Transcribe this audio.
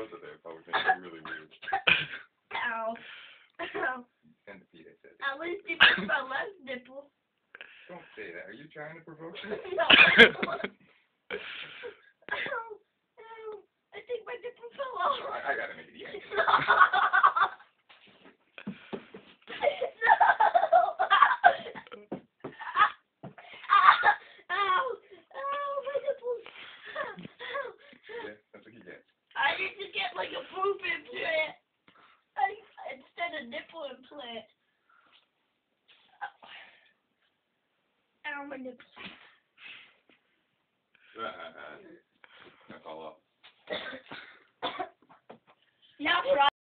also there, Pelican. You're really weird. Ow. Ow. And the feet, I said. At least it was my left nipple. Don't say that. Are you trying to provoke me? Ow. Ow. I think my nipple fell off. I, I gotta make it easy. No. Ow. Ow, my nipples. Ow. Yeah, that's what you get. I need to get like a poop implant I, of nipple implant. Ow, my nipples.